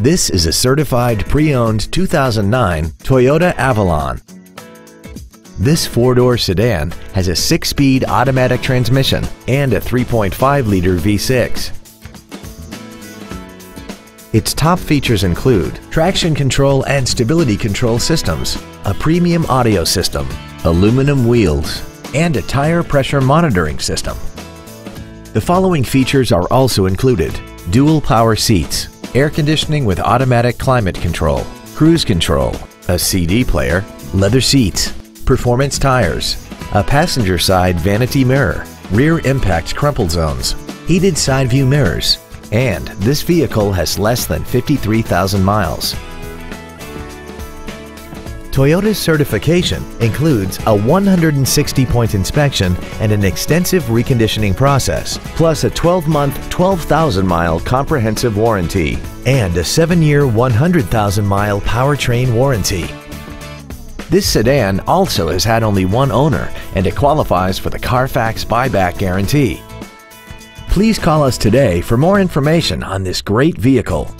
This is a certified pre-owned 2009 Toyota Avalon. This four-door sedan has a six-speed automatic transmission and a 3.5-liter V6. Its top features include traction control and stability control systems, a premium audio system, aluminum wheels, and a tire pressure monitoring system. The following features are also included. Dual power seats, air conditioning with automatic climate control, cruise control, a CD player, leather seats, performance tires, a passenger side vanity mirror, rear impact crumple zones, heated side view mirrors, and this vehicle has less than 53,000 miles. Toyota's certification includes a 160-point inspection and an extensive reconditioning process, plus a 12-month, 12,000-mile comprehensive warranty and a 7-year, 100,000-mile powertrain warranty. This sedan also has had only one owner and it qualifies for the Carfax buyback guarantee. Please call us today for more information on this great vehicle.